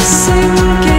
sing